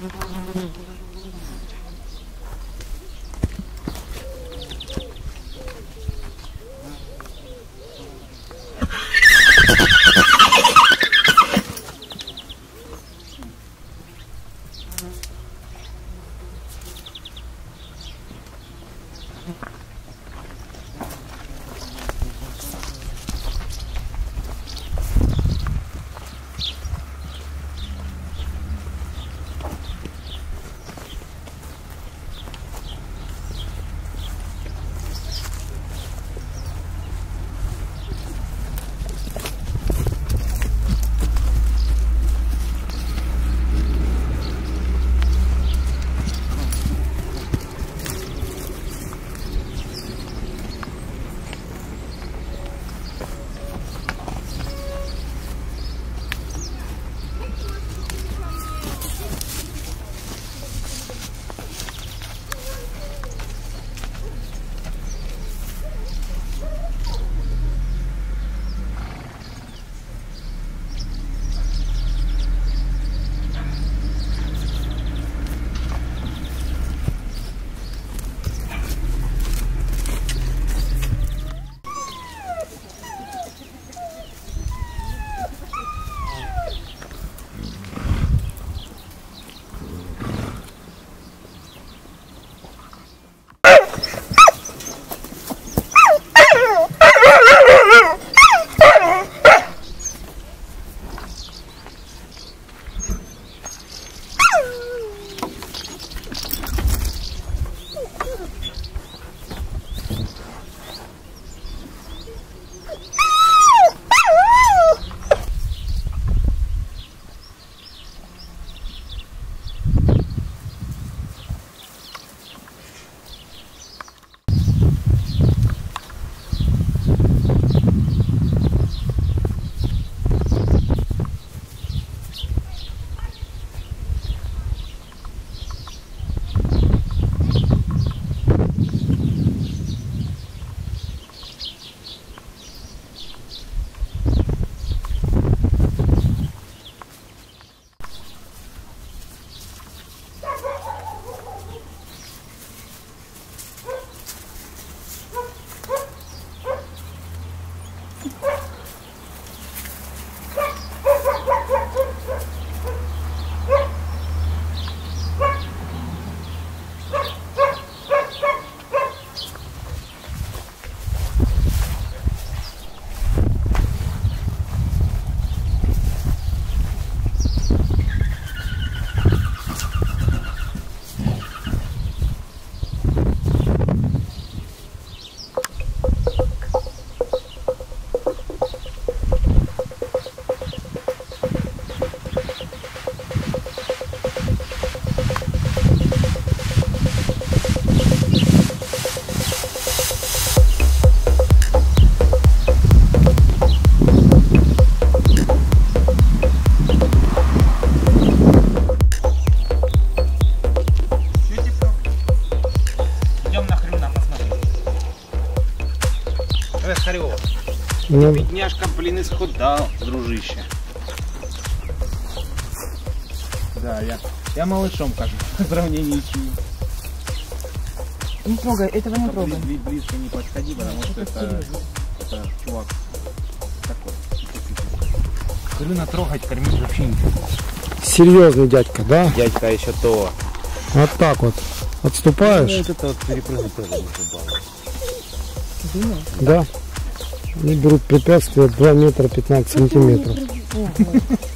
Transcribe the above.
すごい。Ha! Ну, бедняжка, блин, исхудал, дружище. Да, я, я малышом кажу, в сравнении с ним. Не трогай, этого не трогай. бли- бли- близко не подходи, потому что это, это чувак такой. Хрена трогать, кормить вообще ничего. серьезный дядька, да? Дядька еще то. Вот так вот. Отступаешь, это вот перепрыгнуть тоже не да? И берут препятствие 2 метра 15 сантиметров.